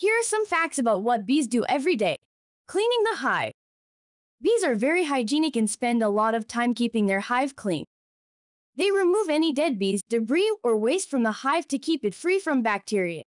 Here are some facts about what bees do every day. Cleaning the hive. Bees are very hygienic and spend a lot of time keeping their hive clean. They remove any dead bees, debris, or waste from the hive to keep it free from bacteria.